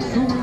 Sul.